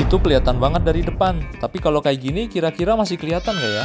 Itu kelihatan banget dari depan. Tapi kalau kayak gini kira-kira masih kelihatan nggak ya?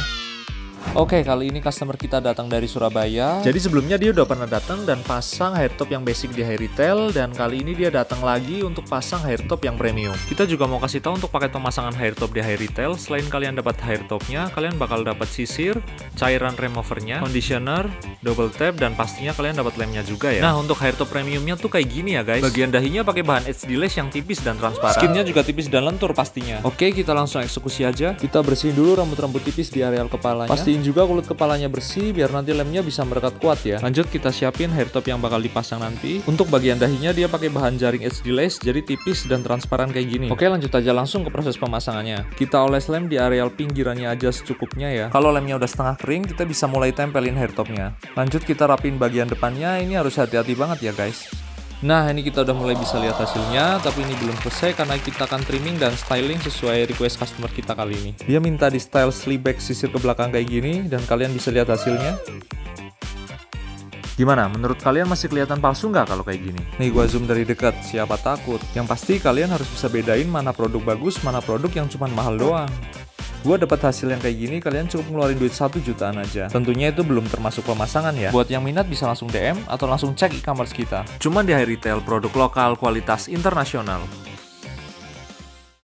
Oke, kali ini customer kita datang dari Surabaya. Jadi sebelumnya dia udah pernah datang dan pasang hairtop yang basic di Hair Retail dan kali ini dia datang lagi untuk pasang hairtop yang premium. Kita juga mau kasih tahu untuk paket pemasangan hairtop di Hair Retail, selain kalian dapat hairtopnya, kalian bakal dapat sisir, cairan removernya, conditioner, double tap dan pastinya kalian dapat lemnya juga ya. Nah, untuk hairtop premiumnya tuh kayak gini ya guys. Bagian dahinya pakai bahan HD lace yang tipis dan transparan. Skinnya juga tipis dan lentur pastinya. Oke, kita langsung eksekusi aja. Kita bersihin dulu rambut-rambut tipis di areal kepalanya. Pastiin juga kulit kepalanya bersih biar nanti lemnya bisa merekat kuat ya. Lanjut kita siapin hair top yang bakal dipasang nanti. Untuk bagian dahinya dia pakai bahan jaring HD lace jadi tipis dan transparan kayak gini. Oke lanjut aja langsung ke proses pemasangannya. Kita oles lem di areal pinggirannya aja secukupnya ya. Kalau lemnya udah setengah kering kita bisa mulai tempelin hair topnya. Lanjut kita rapin bagian depannya ini harus hati-hati banget ya guys. Nah ini kita udah mulai bisa lihat hasilnya Tapi ini belum selesai karena kita akan trimming dan styling sesuai request customer kita kali ini Dia minta di style sleeve back sisir ke belakang kayak gini Dan kalian bisa lihat hasilnya Gimana? Menurut kalian masih kelihatan palsu nggak kalau kayak gini? Nih gua zoom dari dekat, siapa takut? Yang pasti kalian harus bisa bedain mana produk bagus, mana produk yang cuma mahal doang gue dapat hasil yang kayak gini kalian cukup ngeluarin duit 1 jutaan aja. Tentunya itu belum termasuk pemasangan ya. Buat yang minat bisa langsung DM atau langsung cek e-commerce kita. Cuma di High Retail produk lokal kualitas internasional